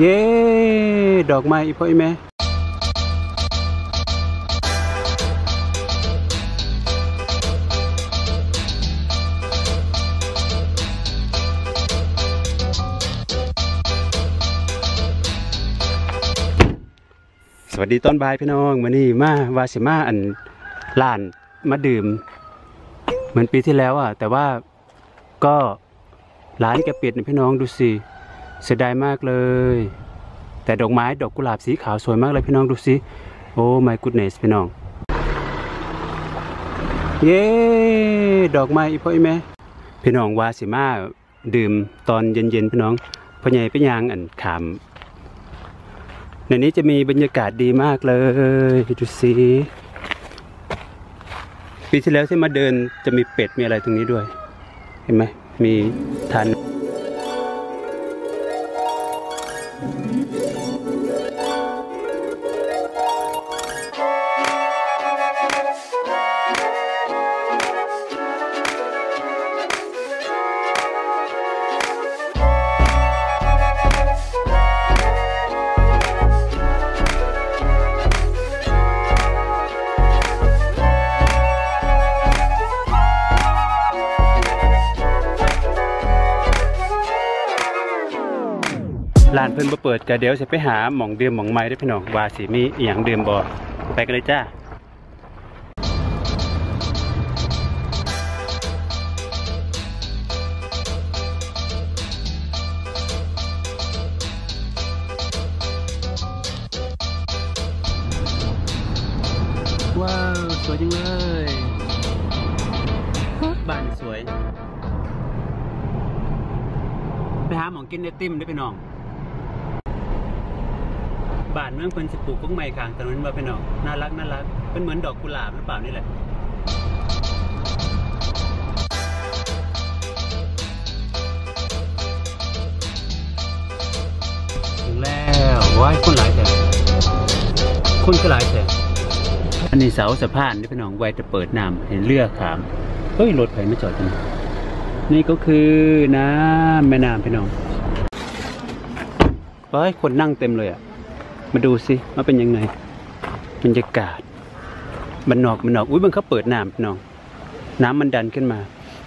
เย้ ดอกไม้อีพ่ออีแม่สวัสดีต้นบายพี่น้องมานี่มาวาสิมาอันล้านมาดื่ม เหมือนปีที่แล้วอะ แต่ว่าก็ร้านแกปิดนะพี่น้องดูสิ เสียดายมากเลย แต่ดอกไม้ดอกกุหลาบสีขาวสวยมากเลยพี่น้องดูสิโอ้ my goodness พี่น้อง เย้ดอกไม้อีพ่ออีแม่พี่น้องวาสิมาดื่มตอนเย็นๆพี่น้องพ่อใหญ่ไปยางอันขามในนี้จะมีบรรยากาศดีมากเลยดูสิปีที่แล้วที่มาเดินจะมีเป็ดมีอะไรตรงนี้ด้วย เห็นไหมมีทาน เพิ่นบ่เปิดก็เดี๋ยวจะไปหาหม่องดื่มหม่องไม้ได้อพี่น้องว่าสิมีอีหยังดื่มบ่ไปกันเลยจ้าว้าว สวยจังเลยบ้านสวย ไปหาหมองกินไอติมได้อพี่น้อง บ้านเมืองเพิ่นสิปลูกกุ้งไม้ข้างถนนมาพี่น้องน่ารักน่ารักเป็นเหมือนดอกกุหลาบหรือเปล่านี่แหละถึงแล้วว้ายคนหลายแถวคนก็หลายแถวอันนี้เสาสะพานนี่พี่น้องไว้จะเปิดน้ำเห็นเรือขามเฮ้ยรถไฟไม่จอดตรงนี้นี่ก็คือน้ำแม่น้ำพี่น้องเฮ้ยคนนั่งเต็มเลยอะ มาดูสิว่าเป็นยังไงบรรยากาศมันนอกมันนอกอุ้ยมันเขาเปิดน้ำน้อง น้ำมันดันขึ้นมา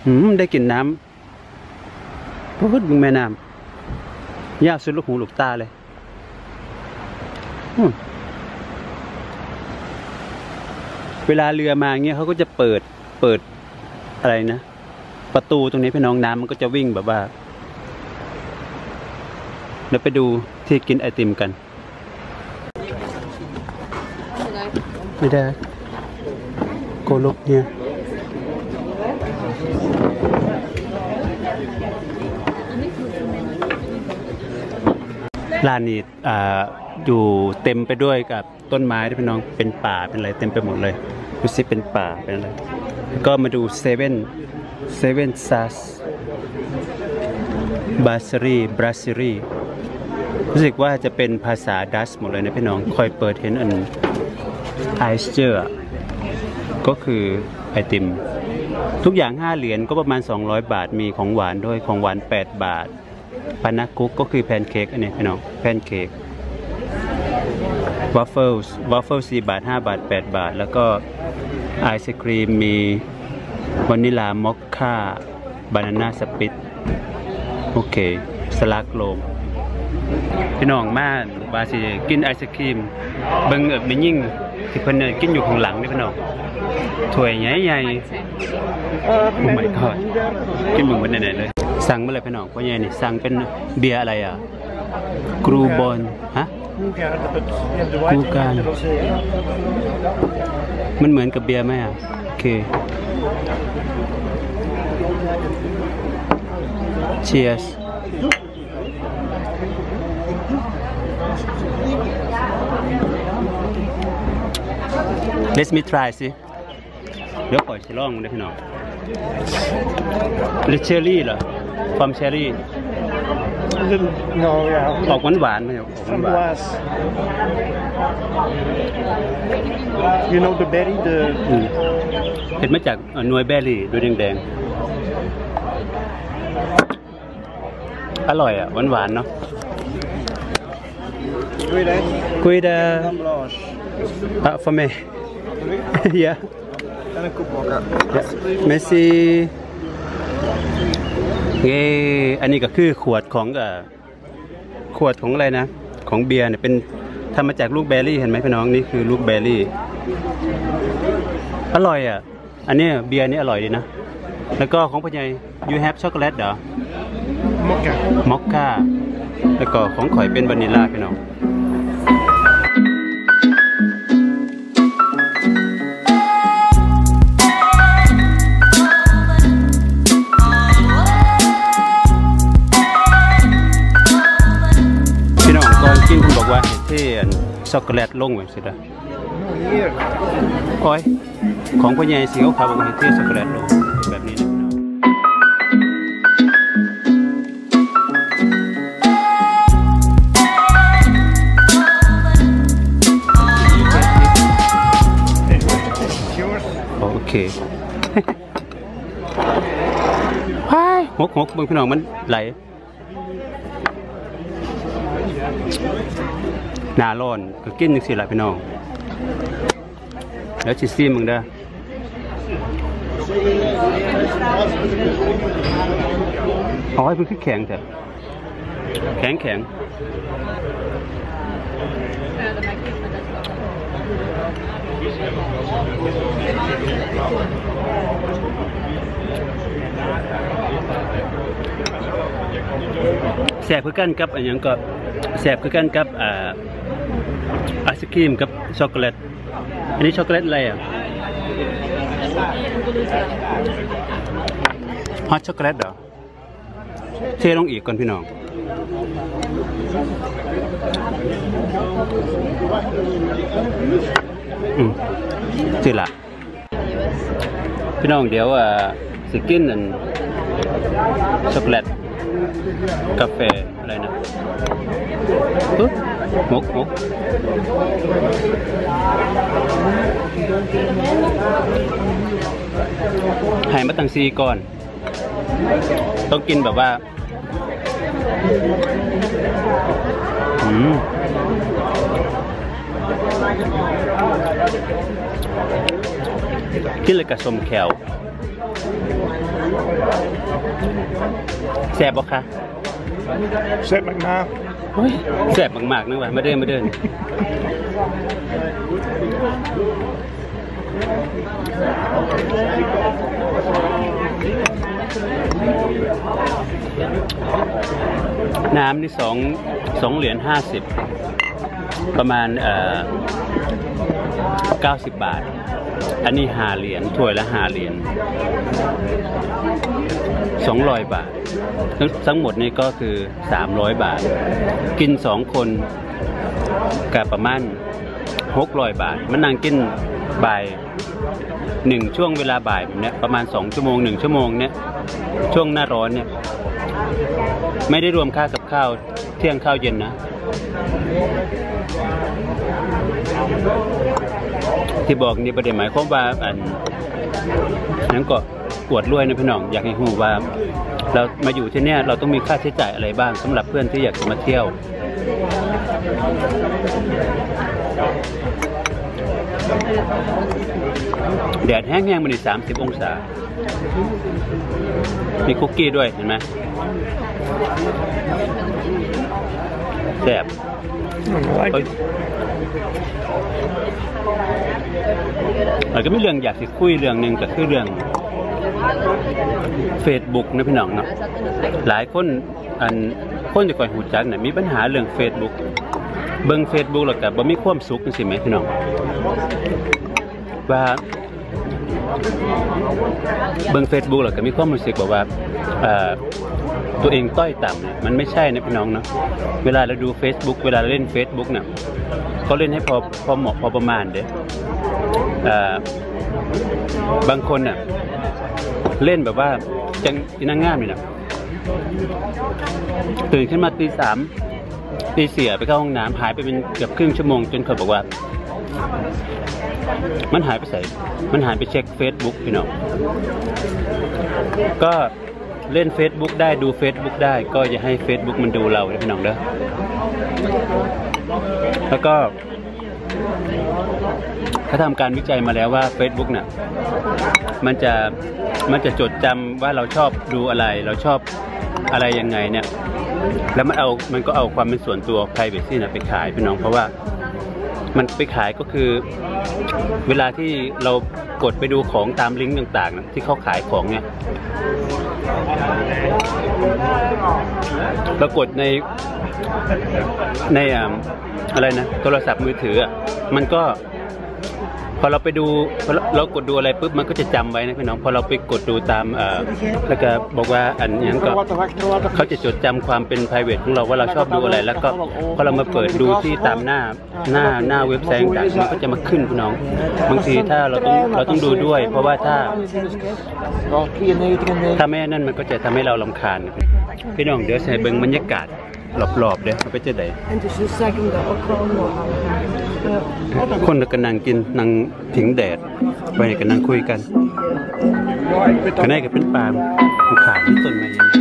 หืมได้กลิ่นน้ำพูดมึงแม่น้ำยากสุดลูกหูลูกตาเลยเวลาเรือมาเงี้ยเขาก็จะเปิดเปิดอะไรนะ ประตูตรงนี้พี่น้องน้ำมันก็จะวิ่งแบบว่าเดี๋ยวไปดูที่กินไอติมกัน ไม่ได้โกลกเนี่ยร้านนี้ออยู่เต็มไปด้วยกับต้นไม้ที่พี่น้องเป็นป่าเป็นอะไรเต็มไปหมดเลยดูสิเป็นป่าเป็นอะไรก็มาดูเซเว่นเซเว่นซัสบาสรีบราซิรีรู้สึกว่าจะเป็นภาษาดัชหมดเลยนะพี่น้องคอยเปิดเห็นอัน ไอซ์เจอร์ก็คือไอติม ทุกอย่าง 5 เหรียญก็ประมาณ 200 บาทมีของหวานด้วยของหวาน 8 บาทpannenkoek ก็คือแพนเค้กอันนี้พี่น้องแพนเค้ก waffles waffle 4บาท 5 บาท 8 บาท แล้วก็ไอศครีมมีวานิลลามอคค่า banana split โอเค slagroom พี่น้องมาบาสิกินไอศครีมเบิ่งเอิบไม่ยิ่งที่เพิ่นน่ะกินอยู่ข้างหลังนี่พี่น้องถ้วยใหญ่ๆโอ้ my god กินเบิ่งบ่ได้ๆเลย สั่งมาเลยพี่น้องพ่อใหญ่นี่สั่งเป็นเบียร์อะไรอะกรูบอนฮะกูการมันเหมือนกับเบียร์ไหมอะโอเค Cheers Let me try สิเดี๋ยวขอยสิลองมันด้วยพี่น้องเลเชอรี่เหรอความเชอรี่ No, อ yeah. อกหวานหวานๆไหมออกหวานหวาน Framboise. You know the berry, the ๆอืมเห็ดมาจากเอ่อหน่วยแบรี่ดูแดงๆ อร่อยอะหวานหวานๆเนาะ Goeiedag. Goeiedag. Dan blanche. Ah, voor mij. ja. En een kop mokka. ja. Messi เย้อันนี้ก็คือขวดของเอ่อขวดของอะไรนะ ของเบียร์เนี่ยเป็นทำมาจากลูกแบร์รี่เห็นไหมพี่น้องนี่คือลูกแบร์รี่ อร่อยอะ อันเนี้ยเบียร์นี่อร่อยดีนะ แล้วก็ของพ่อใหญ่ you have chocolate เหรอ Mokka. มอคค่า แล้วก็ของข่อยเป็นวานิลลาพี่น้องพี่น้องก่อนกินคุณบอกว่าเทอันช็อกโกแลตลงไว้สิเด้อ Hier. โอ้ยของพ่อใหญ่สีขาวบอกว่าให้เทช็อกโกแลตลง เคว้ายหกหกเบิ่งพี่น้องมันไหลหนาร้อนก็กินจังซี่ล่ะพี่น้อง แล้วสิซีมึงเด้อเอาไว้เพิ่นคือแข็งเถอะแข็งแข็ง แสบคือกันกับอันยังก็แสบคือกันกับอ่าไอศครีมกับช็อกโกแลต อันนี้ช็อกโกแลตอะไรอะฮอตช็อกโกแลตเหรอเทลงอีกก่อนพี่น้องอ สิละพี่น้องเดี๋ยวสิกินอันช็อกโกแลตกาแฟอะไรนะปึ๊บมกมกให้มาตั้งซีก่อน ต้องกินแบบว่า อืม กินเลยกับสมแขวแสบบ่คะ Zet me na. โอ้ยแสบมากๆนึกว่ามาเดินมาเดินน้ำนี่สองสองเหรียญห้าสิบประมาณเอ่อ เก้าสิบบาท อันนี้หาเหรียญถ้วยละหาเหรียญสองร้อยบาท ทั้งหมดนี่ก็คือสามร้อยบาท กินสองคนกับประมาณหกร้อยบาท มันนั่งกินบ่ายหนึ่งช่วงเวลาบ่ายเนี้ยประมาณสองชั่วโมงหนึ่งชั่วโมงเนี้ยช่วงหน้าร้อนเนี่ยไม่ได้รวมค่ากับข้าวเที่ยงข้าวเย็นนะ ที่บอกนี่ประเด็นหมายความว่าอันนั้นก็อวดรวยนะพี่น้องอยากให้หูว่า เรามาอยู่ที่เนี่ยเราต้องมีค่าใช้จ่ายอะไรบ้างสำหรับเพื่อนที่อยากจะมาเที่ยวแดดแห้งๆมันอีสามสิบองศา มีคุกกี้ด้วยเห็นไหมแซ่บ เอ้ยแล้วก็มีเรื่องอยากสิคุยเรื่องหนึ่งก็คือเรื่อง Facebook นะพี่น้องเนาะหลายคนอันคนจะคอยหูจักเนี่ยมีปัญหาเรื่อง Facebook เบิ่ง Facebook แล้วก็บ่มีความสุขจังซี่แหมพี่น้องว่าเบิ่ง Facebook แล้วก็มีความรู้สึกแบบว่าเอ่อ ตัวเองต้อยต่ำเนี่ยมันไม่ใช่นะพี่น้องเนาะเวลาเราดู Facebook เวลาเราเล่น Facebook เนี่ยเขาเล่นให้พอพอเหมาะพอประมาณเด้อ่บางคนน่ะเล่นแบบว่าจังอีนางงามนี่นะตื่นขึ้นมาตีสามตีเสียไปเข้าห้องน้ำหายไปเป็นเกือบครึ่งชั่วโมงจนเขาบอกว่า มันหายไปใส่มันหายไปเช็ค Facebook พี่น้องก็ เล่น Facebook ได้ดู Facebook ได้ ก็อย่าให้ Facebook มันดูเรานะพี่น้องเด้อแล้วก็เขาทำการวิจัยมาแล้วว่า Facebook เนี่ยมันจะมันจะจดจำว่าเราชอบดูอะไร เราชอบอะไรยังไงเนี่ย แล้วมันเอามันก็เอาความเป็นส่วนตัว privacy นะไปขายพี่น้องเพราะว่ามันไปขายก็คือเวลาที่เรา กดไปดูของตามลิงก์ต่างๆนะที่เขาขายของเนี่ยปรากฏในในอะไรนะ โทรศัพท์มือถือมันก็ พอเราไปดูพอเรากดดูอะไรปุ๊บมันก็จะจำไว้นะพี่น้องพอเราไปกดดูตามแล้วก็บอกว่าอันนี้ก็เขาจะจดจำความเป็น p r i v a t ของเราว่าเราชอบดูอะไร แล้วก็พอเรามาเปิดดูที่ตามหน้าหน้าหน้าเว็บไซต์ต่างมันก็จะมาขึ้นพี่น้อง บางทีถ้าเราต้องเราต้องดูด้วย เพราะว่าถ้าถ้าไม่นั่นมันก็จะทำให้เราลำคาญพี่น้องเดี๋ยวใส่เบิ้งบรรยากาศรอบๆเด้อมันก็จะได้ คนก็นั่งกินนั่งผิงแดดไปก็นั่งคุยกัน Ja, ik weet ข้างใน dat. ก็เป็นปามขาวที่ต้นไม้ยังไง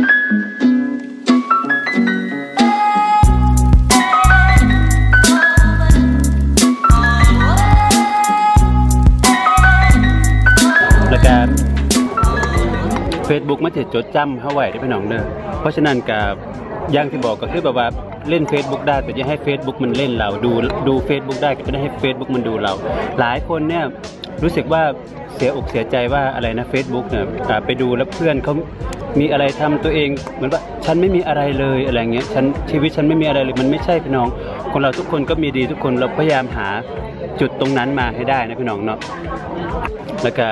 แล้วก็ Facebook มันจะจดจำเข้าไว้ได้พี่น้องเด้อเพราะฉะนั้นกับอย่างที่บอกก็คือแบบว่า เล่น Facebook ได้แต่จะให้ Facebook มันเล่นเราดูดู Facebook ได้ก็ไม่ได้ให้ Facebook มันดูเรา หลายคนเนี่ยรู้สึกว่าเสียอกเสียใจว่าอะไรนะ Facebook เนี่ยไปดูแล้วเพื่อนเขามีอะไรทำตัวเองเหมือนว่าฉันไม่มีอะไรเลยอะไรเงี้ยฉันชีวิตฉันไม่มีอะไรเลยมันไม่ใช่พี่น้อง คนเราทุกคนก็มีดีทุกคนเราพยายามหาจุดตรงนั้นมาให้ได้นะพี่น้องเนาะแล้วก็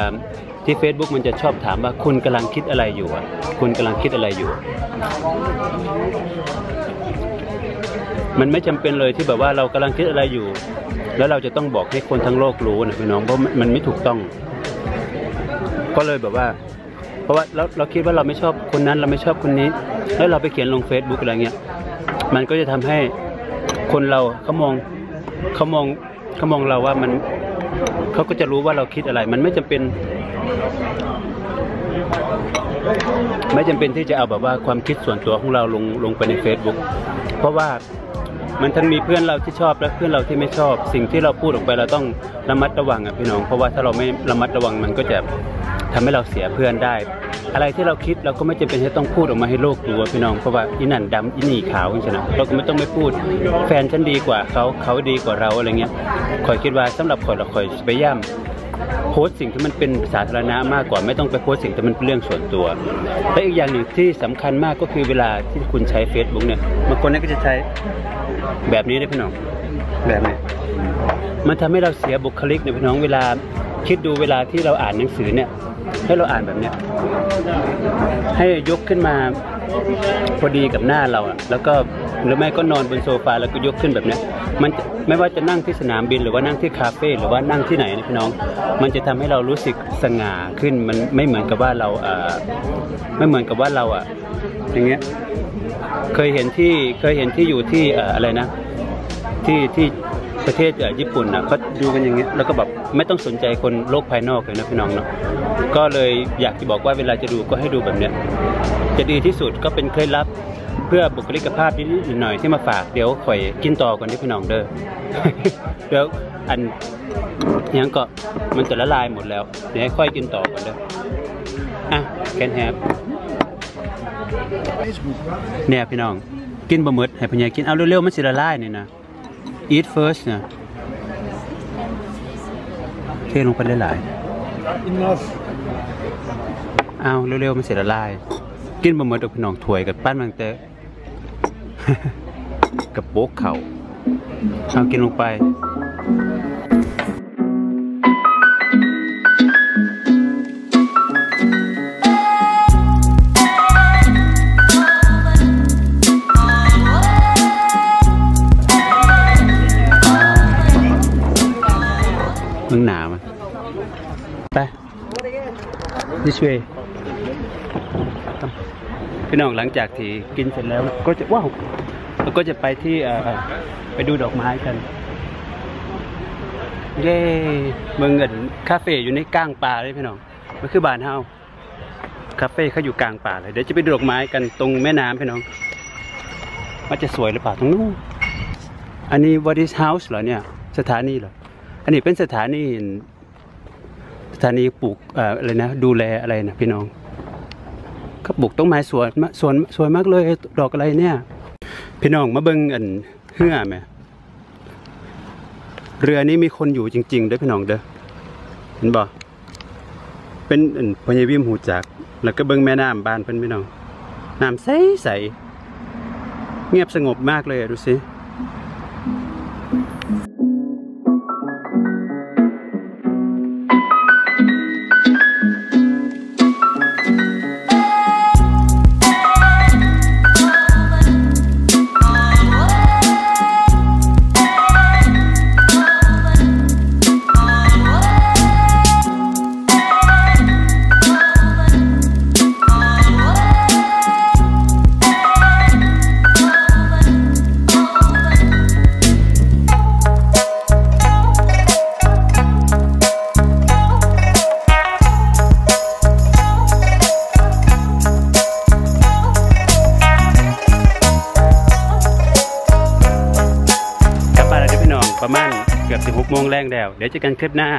ที่ Facebook มันจะชอบถามว่าคุณกำลังคิดอะไรอยู่คุณกำลังคิดอะไรอยู่ มันไม่จำเป็นเลยที่แบบว่าเรากำลังคิดอะไรอยู่ แล้วเราจะต้องบอกให้คนทั้งโลกรู้นะพี่น้องเพราะมันไม่ถูกต้อง ก็เลยแบบว่า เพราะว่าเราเราคิดว่าเราไม่ชอบคนนั้น เราไม่ชอบคนนี้ แล้วเราไปเขียนลง Facebook อะไรเงี้ยมันก็จะทำให้คนเราเขามองเขามองเขามองเราว่ามันเขาก็จะรู้ว่าเราคิดอะไร มันไม่จำเป็น ไม่จำเป็นที่จะเอาแบบว่าความคิดส่วนตัวของเราลงลงไปใน Facebook เพราะว่า มันทั้งมีเพื่อนเราที่ชอบและเพื่อนเราที่ไม่ชอบ สิ่งที่เราพูดออกไปเราต้องระมัดระวังอะพี่น้อง เพราะว่าถ้าเราไม่ระมัดระวังมันก็จะทำให้เราเสียเพื่อนได้ อะไรที่เราคิดเราก็ไม่จำเป็นที่ต้องพูดออกมาให้โลกรู้อะพี่น้องเพราะว่าอีนั่นดำอีนี่ขาวอย่างเงี้นเราก็ไม่ต้องไม่พูด แฟนฉันดีกว่าเขาเขาดีกว่าเราอะไรเงี้ยคอยคิดว่าสำหรับคอยเราคอยไปย่ำ โพสสิ่งที่มันเป็นสาธารณะมากกว่าไม่ต้องไปโพสสิ่งที่มันเป็นเรื่องส่วนตัว และอีกอย่างหนึ่งที่สำคัญมากก็คือเวลาที่คุณใช้ Facebook เนี่ยบางคนเนี่ยก็จะใช้แบบนี้นะพี่น้องแบบนี้มันทำให้เราเสียบุคลิกเนี่ยพี่น้องเวลาคิดดูเวลาที่เราอ่านหนังสือเนี่ยให้เราอ่านแบบเนี้ยให้ยกขึ้นมาพอดีกับหน้าเราแล้วก็ หรือไม่ก็นอนบนโซฟาแล้วก็ยกขึ้นแบบนี้มันไม่ว่าจะนั่งที่สนามบินหรือว่านั่งที่คาเฟ่หรือว่านั่งที่ไหนนะพี่น้อง มันจะทำให้เรารู้สึกสง่าขึ้นมันไม่เหมือนกับว่าเราเอ่อไม่เหมือนกับว่าเราอะอย่างเงี้ยเคยเห็นที่เคยเห็นที่อยู่ที่ออะไรนะ ที่ที่ประเทศญี่ปุ่นนะเขาดูกันอย่างเงี้ยแล้วก็แบบไม่ต้องสนใจคนโลกภายนอกเลยนะพี่น้องเนาะก็เลยอยากจะบอกว่าเวลาจะดูก็ให้ดูแบบเนี้ยจะดีที่สุดก็เป็นเคล็ดลับ เพื่อบุคลิกภาพนิดหน่อยที่มาฝากเดี๋ยวข่อยกินต่อก่อนที่พี่น้องเด้อเดี๋ยวอันยังก็มันจะละลายหมดแล้วเดี๋ยวค่อยกินต่อก่อนเด้ออะแคนแฮปเนี่ยพี่น้องกินบะหมึดให้พญากินเอาเร็วๆมันสิละลายนี่นะ eat first นะเทลงไปหลายๆเอาเร็วๆมันสิละลาย กินบะหมึดกับพี่น้องถวยกับปั้นบางเตะ กับโป๊กเข่าเอากินลงไปมึงหนาวมั้ยไป this way พี่น้องหลังจากที่กินเสร็จแล้วก็จะว้าว ก็จะไปที่ไปดูดอกไม้กัน เย้เมืองเงินคาเฟ่อยู่ในกลางป่าเลยพี่น้อง มันคือบานเฮาคาเฟ่เขาอยู่กลางป่าเลย เดี๋ยวจะไปดูดอกไม้กันตรงแม่น้ำพี่น้องว่าจะสวยหรือเปล่าตรงนู้น อันนี้ what is house เหรอเนี่ย สถานีเหรอ อันนี้เป็นสถานีสถานีปลูกออะไรนะ ดูแลอะไรนะพี่น้องเขาปลูกต้นไม้สวยมากสวนสวยมากเลย ดอกอะไรเนี่ย พี่น้องมาเบิ้งอันเฮือไหมเรือนี้มีคนอยู่จริงๆเด้อพี่น้องเด้อเห็นบ่เป็นอันพญาวิมหูจัก แล้วก็เบิ้งแม่น้ำบ้านเพิ่นพี่น้องน้ำใสใสๆเงียบสงบมากเลยดูสิ งหกโมงแล้ว เดี๋ยวเจอกันคลิปหน้า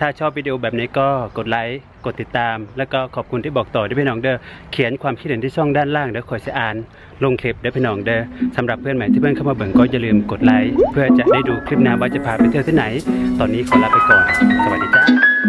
ถ้าชอบวิดีโอแบบนี้ก็กดไลค์กดติดตาม แล้วก็ขอบคุณที่บอกต่อด้วยพี่น้องเด้อเขียนความคิดเห็นที่ช่องด้านล่างเดี๋ยวคอยจะอ่าน ลงคลิปด้อพี่น้องเด้อสำหรับเพื่อนใหม่ที่เพิ่งเข้ามาเบิ่งก็อย่าลืมกดไลค์เพื่อจะได้ดูคลิปหน้าว่าจะพาไปเที่ยวที่ไหน ตอนนี้ขอลาไปก่อน สวัสดีจ้า